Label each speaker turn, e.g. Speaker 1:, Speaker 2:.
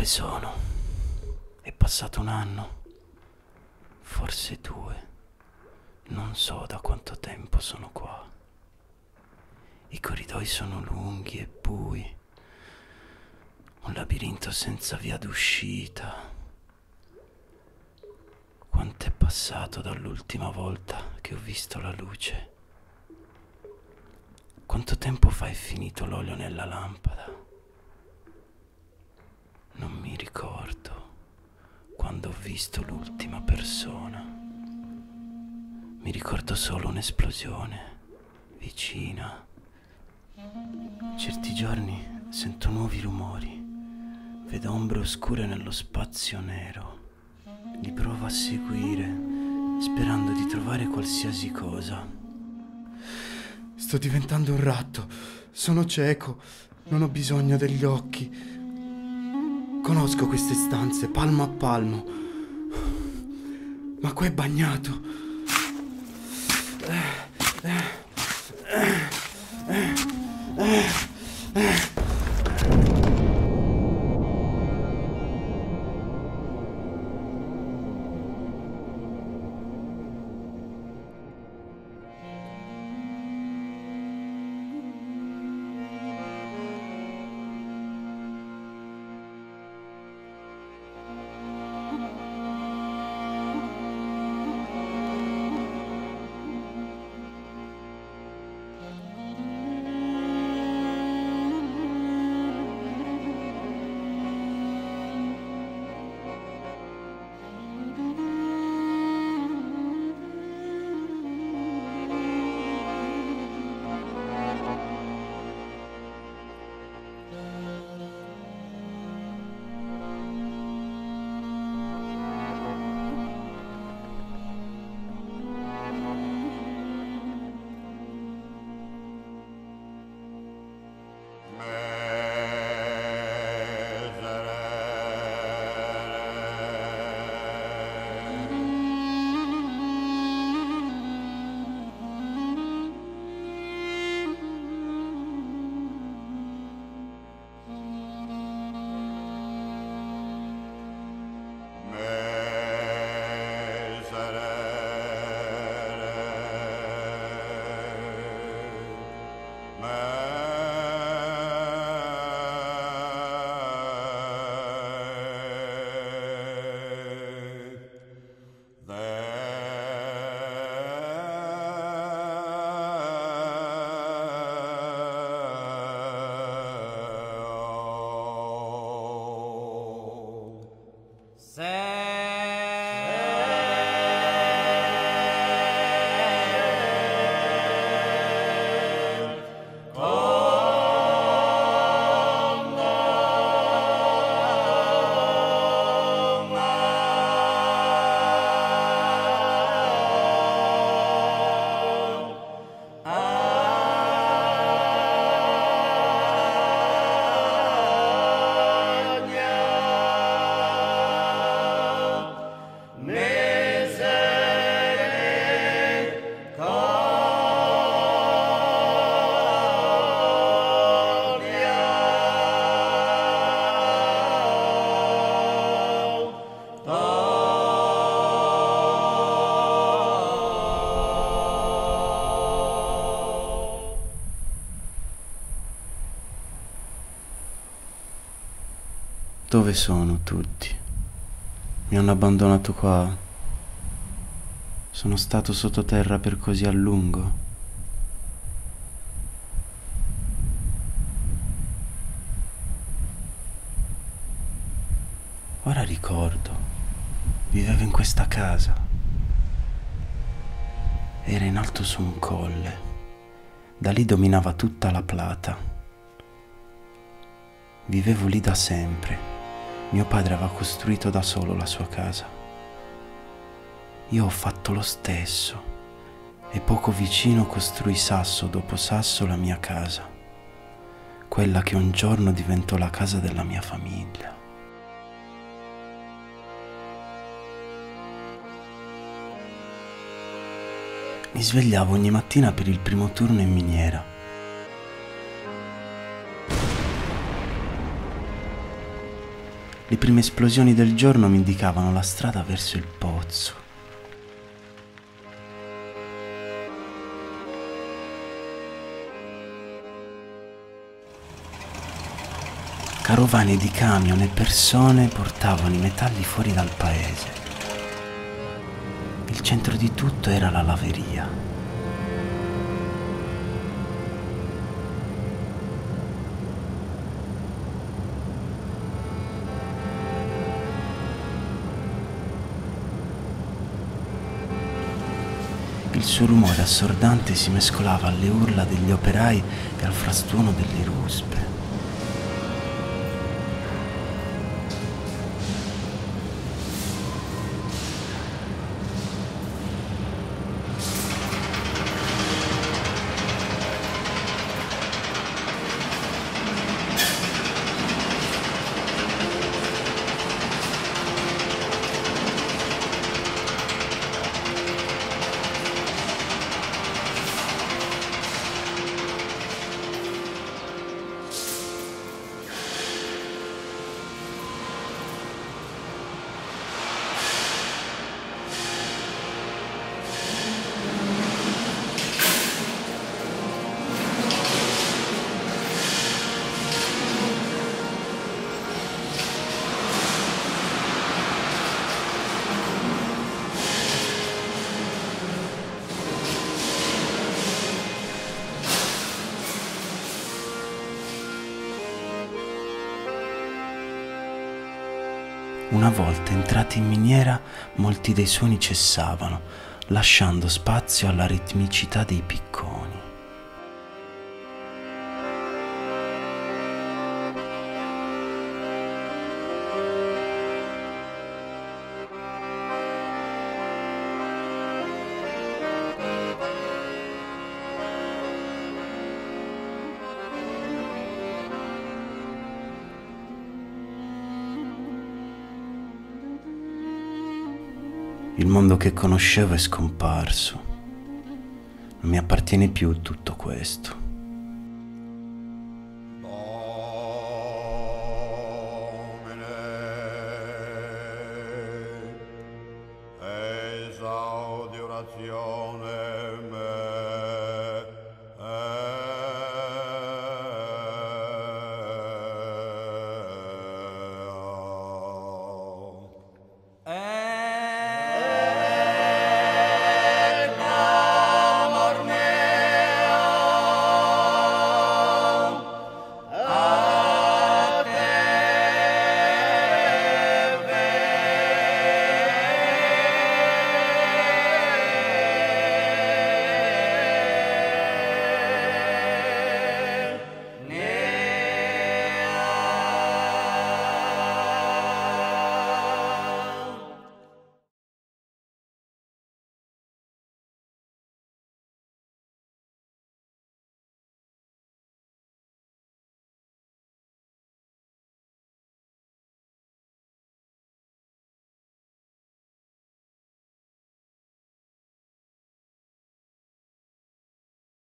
Speaker 1: Dove sono? È passato un anno? Forse due. Non so da quanto tempo sono qua. I corridoi sono lunghi e bui. Un labirinto senza via d'uscita. Quanto è passato dall'ultima volta che ho visto la luce? Quanto tempo fa è finito l'olio nella lampada? Ricordo quando ho visto l'ultima persona. Mi ricordo solo un'esplosione vicina. Certi giorni sento nuovi rumori, vedo ombre oscure nello spazio nero. Li provo a seguire, sperando di trovare qualsiasi cosa.
Speaker 2: Sto diventando un ratto, sono cieco, non ho bisogno degli occhi. Conosco queste stanze palmo a palmo. Ma qua è bagnato.
Speaker 1: Dove sono tutti? Mi hanno abbandonato qua. Sono stato sottoterra per così a lungo. Ora ricordo, vivevo in questa casa. Era in alto su un colle. Da lì dominava tutta la plata. Vivevo lì da sempre. Mio padre aveva costruito da solo la sua casa. Io ho fatto lo stesso e poco vicino costruì sasso dopo sasso la mia casa, quella che un giorno diventò la casa della mia famiglia. Mi svegliavo ogni mattina per il primo turno in miniera Le prime esplosioni del giorno mi indicavano la strada verso il pozzo. Carovane di camion e persone portavano i metalli fuori dal paese. Il centro di tutto era la laveria. Il suo rumore assordante si mescolava alle urla degli operai e al frastuono delle ruspe. Una volta entrati in miniera, molti dei suoni cessavano, lasciando spazio alla ritmicità dei picconi. Il mondo che conoscevo è scomparso. Non mi appartiene più tutto questo.